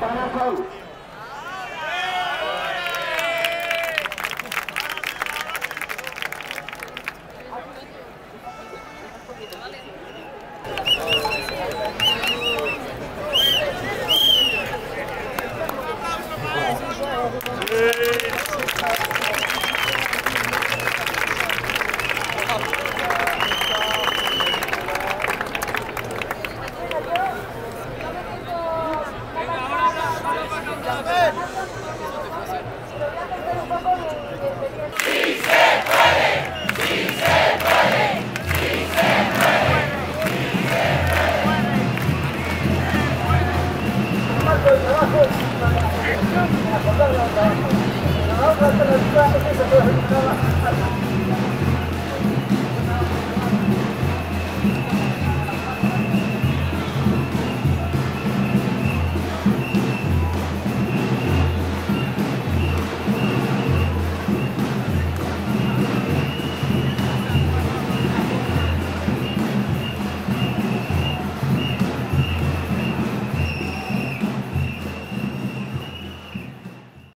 para con.